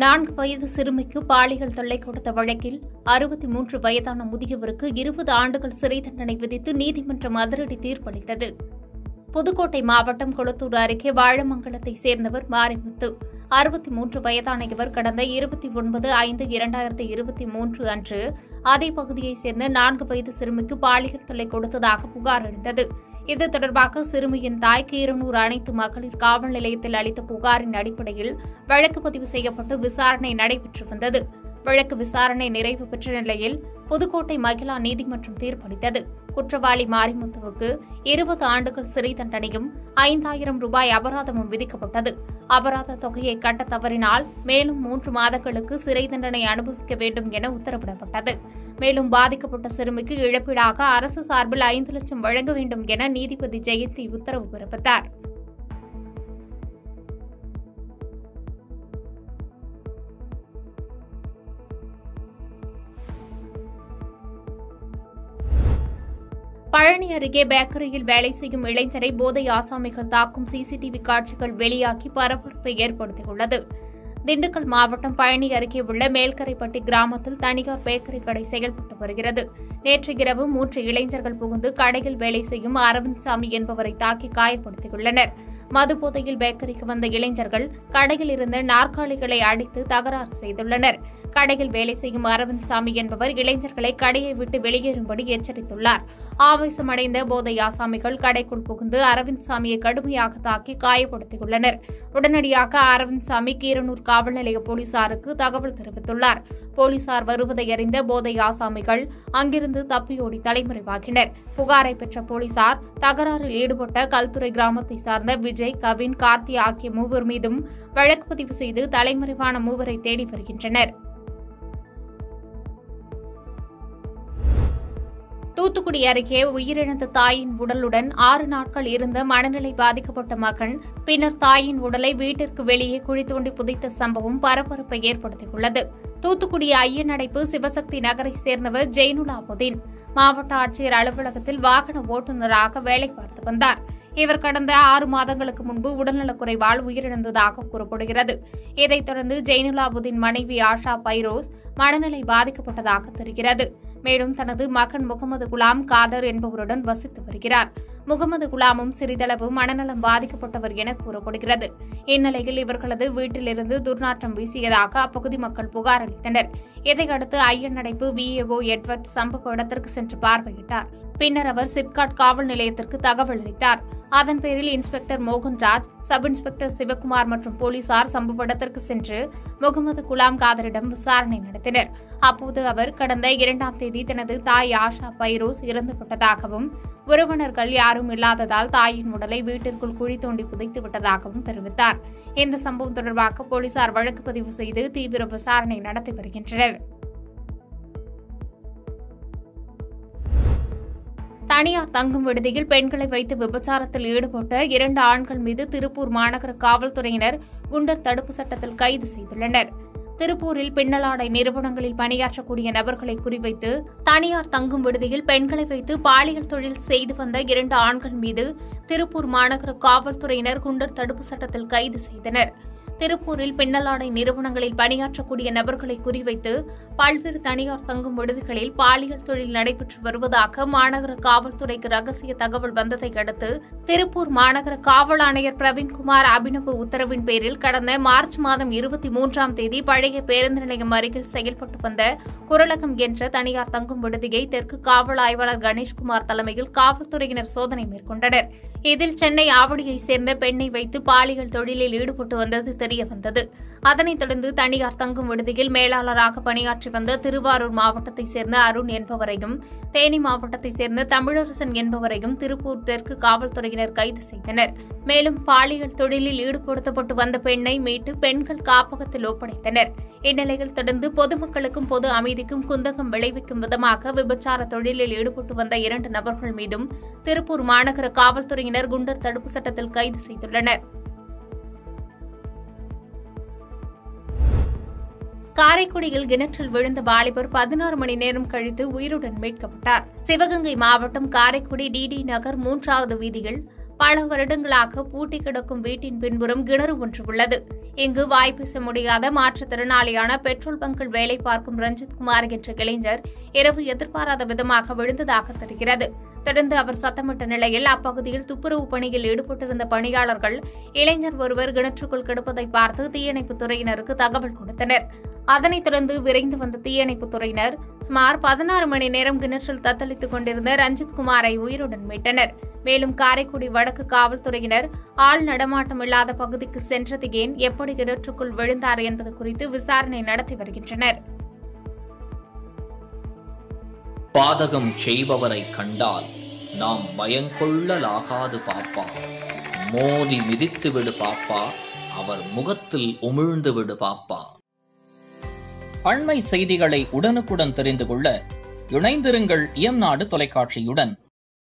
நான்கு வயது சிறுமிக்கு பாலியல் தொல்லை கொடுத்த வழக்கில் அறுபத்தி மூன்று வயதான முதியவருக்கு இருபது ஆண்டுகள் சிறை தண்டனை விதித்து நீதிமன்றம் அதிரடி தீர்ப்பளித்தது. புதுக்கோட்டை மாவட்டம் கொளத்தூர் அருகே வாழமங்கலத்தை சேர்ந்தவர் மாரிமுத்து. அறுபத்தி மூன்று வயதான இவர் கடந்த இருபத்தி ஒன்பது ஐந்து இரண்டாயிரத்தி இருபத்தி மூன்று அன்று அதே பகுதியைச் சேர்ந்த நான்கு வயது சிறுமிக்கு பாலியல் தொல்லை கொடுத்ததாக புகார் எழுந்தது. இது தொடர்பாக சிறுமியின் தாய்க்கு இருநூறு அனைத்து மகளிர் காவல் நிலையத்தில் அளித்த புகாரின் அடிப்படையில் வழக்கு பதிவு செய்யப்பட்டு விசாரணை நடைபெற்று வந்தது. வழக்கு விசாரணை நிறைவு பெற்ற நிலையில் புதுக்கோட்டை மகிழா நீதிமன்றம் தீர்ப்பளித்தது. குற்றவாளி மாரிமுத்துவுக்கு இருபது ஆண்டுகள் சிறை தண்டனையும் ஐந்தாயிரம் ரூபாய் அபராதமும் விதிக்கப்பட்டது. அபராத தொகையை கட்ட தவறினால் மேலும் மூன்று மாதங்களுக்கு சிறை தண்டனை அனுபவிக்க வேண்டும் என உத்தரவிடப்பட்டது. மேலும் பாதிக்கப்பட்ட சிறுமிக்கு இழப்பீடாக அரசு சார்பில் ஐந்து லட்சம் வழங்க வேண்டும் என நீதிபதி ஜெயந்தி உத்தரவு பிறப்பித்தார். பழனி அருகே பேக்கரியில் வேலை செய்யும் இளைஞரை போதை ஆசாமிகள் தாக்கும் சிசிடிவி காட்சிகள் வெளியாகி பரபரப்பை ஏற்படுத்தியுள்ளது. திண்டுக்கல் மாவட்டம் பழனி அருகே உள்ள மேல்கரைப்பட்டி கிராமத்தில் தனியார் பேக்கரி கடை செயல்பட்டு வருகிறது. நேற்று இரவு மூன்று இளைஞர்கள் புகுந்து கடையில் வேலை செய்யும் அரவிந்த் சாமி என்பவரை தாக்கி காயப்படுத்தியுள்ளனர். மது போதையில் பேக்கரிக்கு வந்த இளைஞர்கள் கடையில் இருந்த நாற்காலிகளை அடித்து தகராறு செய்துள்ளனர். கடையில் வேலை செய்யும் அரவிந்த் சாமி என்பவர் இளைஞர்களை கடையை விட்டு வெளியேறும்படி எச்சரித்துள்ளார். ஆவேசமடைந்த போதை ஆசாமிகள் கடைக்குள் புகுந்து அரவிந்த் சாமியை கடுமையாக தாக்கி காயப்படுத்தியுள்ளனர். உடனடியாக அரவிந்த் சாமி கீரனூர் காவல் நிலைய போலீசாருக்கு தகவல் தெரிவித்துள்ளார். போலீசார் வருவதை அறிந்த போதை ஆசாமிகள் அங்கிருந்து தப்பியோடி தலைமறைவாகினர். புகாரை பெற்ற போலீசார் தகராறில் ஈடுபட்ட கல்துறை கிராமத்தை சார்ந்த விஜய் கவின் கார்த்தி ஆகிய மூவர் மீதும் வழக்கு பதிவு செய்து தலைமறைவான மூவரை தேடி வருகின்றனர். தூத்துக்குடி அருகே உயிரிழந்த தாயின் உடலுடன் ஆறு நாட்கள் இருந்த மனநிலை பாதிக்கப்பட்ட மகன் பின்னர் தாயின் உடலை வீட்டிற்கு வெளியே குழி தோண்டி புதைத்த சம்பவம் பரபரப்பை ஏற்படுத்தியுள்ளது. தூத்துக்குடி ஐயனடைப்பு சிவசக்தி நகரை சேர்ந்தவர் ஜெயினுலாபுதீன் மாவட்ட ஆட்சியர் அலுவலகத்தில் வாகன ஓட்டுநராக வேலை பார்த்து வந்தார். இவர் கடந்த ஆறு மாதங்களுக்கு முன்பு உடல்நலக்குறைவால் உயிரிழந்ததாக கூறப்படுகிறது. இதைத் தொடர்ந்து ஜெயினுலாபுதீன் மனைவி ஆஷா பைரோஸ் மனநிலை பாதிக்கப்பட்டதாக தெரிகிறது. மேலும் தனது மகன் முகமது குலாம் காதர் என்பவருடன் வசித்து வருகிறார். முகமது குலாமும் சிறிதளவு மனநலம் பாதிக்கப்பட்டவர் என கூறப்படுகிறது. இந்நிலையில் இவர்களது வீட்டிலிருந்து துர்நாற்றம் வீசியதாக அப்பகுதி மக்கள் புகார் அளித்தனர். இதையடுத்து ஐயனடைப்பு விஏஓ எட்வர்ட் சம்பவ இடத்திற்கு சென்று பார்வையிட்டார். பின்னர் அவர் சிப்காட் காவல் நிலையத்திற்கு தகவல் அளித்தார். அதன் பேரில் inspector Mohanraj sub inspector Sivakumar மற்றும் போலீசார் சம்பவ இடத்திற்கு சென்று முகமது குலாம் காதரிடம் விசாரணை நடத்தினர். அப்போது அவர் கடந்த இரண்டாம் தேதி தனது தாய் ஆஷா பைரோஸ் இறந்துவிட்டதாகவும் உறவினர்கள் யாரும் இல்லாததால் தாயின் உடலை வீட்டிற்குள் குழி தோண்டி புதைத்து விட்டதாகவும் தெரிவித்தார். இந்த சம்பவம் தொடர்பாக போலீசார் வழக்கு பதிவு செய்து தீவிர விசாரணை நடத்தி வருகின்றனர். தனியார் தங்கும் விடுதியில் பெண்களை வைத்து விபச்சாரத்தில் ஈடுபட்ட இரண்டு ஆண்கள் மீது திருப்பூர் மாநகர காவல்துறையினர் குண்டர் தடுப்பு சட்டத்தில் கைது செய்துள்ளனர். திருப்பூரில் பின்னலாடை நிறுவனங்களில் பணியாற்றக்கூடிய நபர்களை குறிவைத்து தனியார் தங்கும் விடுதியில் பெண்களை வைத்து பாலியல் தொழில் செய்து வந்த இரண்டு ஆண்கள் மீது திருப்பூர் மாநகர காவல்துறையினர் குண்டர் தடுப்பு சட்டத்தில் கைது செய்தனர். திருப்பூரில் பின்னலாடை நிறுவனங்களில் பணியாற்றக்கூடிய நபர்களை குறிவைத்து பல்வேறு தனியார் தங்கும் விடுதிகளில் பாலியல் தொழில் நடைபெற்று வருவதாக மாநகர காவல்துறைக்கு ரகசிய தகவல் வந்ததை அடுத்து திருப்பூர் மாநகர காவல் ஆணையர் பிரவீன்குமார் அபினவ் உத்தரவின் பேரில் கடந்த மார்ச் மாதம் இருபத்தி மூன்றாம் தேதி பழைய பேருந்து நிலையம் அருகில் செயல்பட்டு வந்த குரலகம் என்ற தனியார் தங்கும் விடுதியை தெற்கு காவல் ஆய்வாளர் கணேஷ்குமார் தலைமையில் காவல்துறையினர் சோதனை மேற்கொண்டனர். இதில் சென்னை ஆவடியைச் சேர்ந்த பெண்ணை வைத்து பாலியல் தொழிலில் ஈடுபட்டு வந்தது தெரிய வந்தது. அதனைத் தொடர்ந்து தனியார் தங்கும் விடுதியில் மேலாளராக பணியாற்றி வந்த திருவாரூர் மாவட்டத்தைச் சேர்ந்த அருண் என்பவரையும் தேனி மாவட்டத்தைச் சேர்ந்த தமிழரசன் என்பவரையும் திருப்பூர் தெற்கு காவல்துறையினர் கைது செய்தனர். மேலும் பாலியல் தொழிலில் ஈடுபடுத்தப்பட்டு வந்த பெண்ணை மீட்டு பெண்கள் காப்பகத்தில் ஒப்படைத்தனர். இந்நிலையில் தொடர்ந்து பொதுமக்களுக்கும் பொது அமைதிக்கும் குந்தகம் விளைவிக்கும் விதமாக விபச்சார தொழிலில் ஈடுபட்டு வந்த இரண்டு நபர்கள் மீதும் திருப்பூர் மாநகர காவல்துறையினர் குண்டர் தடுப்பு சட்டத்தில் கைது செய்துள்ளனர். காரைக்குடியில் கிணற்றில் விழுந்த வாலிபர் பதினாறு மணி நேரம் கழித்து உயிருடன் மீட்கப்பட்டார். சிவகங்கை மாவட்டம் காரைக்குடி டிடி நகர் மூன்றாவது வீதியில் பல வருடங்களாக பூட்டி கிடக்கும் வீட்டின் பின்புறம் கிணறு ஒன்று உள்ளது. இங்கு வாய் பேச முடியாத மாற்றுத்திறனாளியான பெட்ரோல் பங்கில் வேலை பார்க்கும் ரஞ்சித் குமார் என்ற இளைஞர் இரவு எதிர்பாராத விதமாக விழுந்ததாக தெரிகிறது. தொடர்ந்து அவர் சத்தமிட்ட நிலையில் அப்பகுதியில் துப்புரவு பணியில் ஈடுபட்டிருந்த பணியாளர்கள் இளைஞர் ஒருவர் கிணற்றுக்குள் கிடப்பதை பார்த்து தீயணைப்புத் துறையினருக்கு தகவல் கொடுத்தனர். அதனைத் தொடர்ந்து விரைந்து வந்த தீயணைப்புத் துறையினர் சுமார் பதினாறு மணி நேரம் கிணற்றில் தத்தளித்துக் கொண்டிருந்த ரஞ்சித் குமாரை உயிருடன் மீட்டனர். மேலும் காரைக்குடி வடக்கு காவல்துறையினர் ஆள் நடமாட்டம் இல்லாத பகுதிக்கு சென்றது ஏன் எப்படி கிணற்றுக்குள் விழுந்தார் என்பது குறித்து விசாரணை நடத்தி வருகின்றனர். பாதகம் செய்பவரை கண்டால் நாம் பயங்கொள்ளலாகாது பாப்பா. மோதி மிதித்து விடு பாப்பா அவர் முகத்தில் உமிழ்ந்து விடு பாப்பா. அண்மை செய்திகளை உடனுக்குடன் தெரிந்து கொள்ள இணைந்திருங்கள் இயம்நாடு தொலைக்காட்சியுடன்.